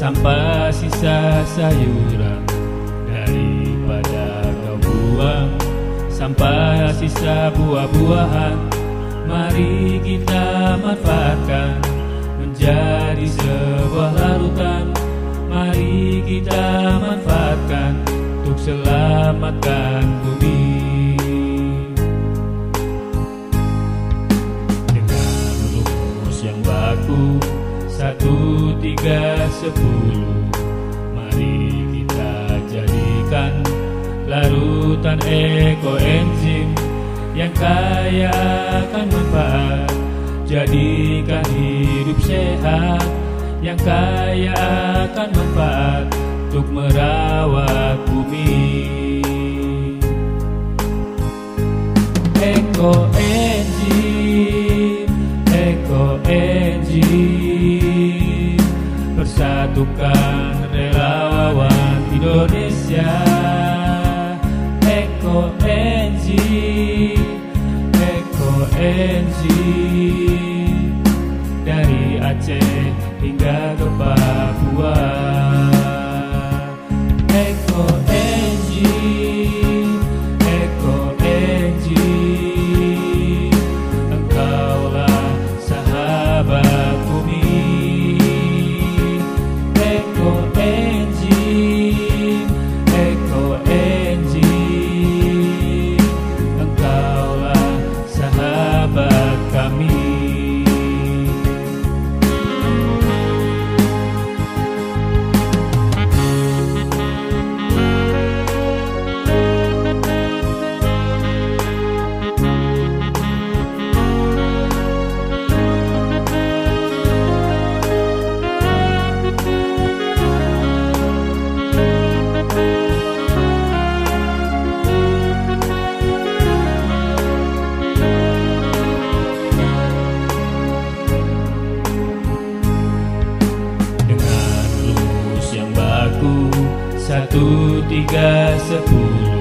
sampah sisa sayuran daripada kau buang. Sampah sisa buah-buahan mari kita manfaatkan menjadi sebuah larutan. Mari kita manfaatkan untuk selamatkan bumi 10 Mari kita jadikan larutan ekoenzim Yang kaya akan manfaat Jadikan hidup sehat Yang kaya akan manfaat Untuk merawat bumi. Ekoenzim persatukan relawan Indonesia. Ekoenzim ekoenzim dari satu tiga sepuluh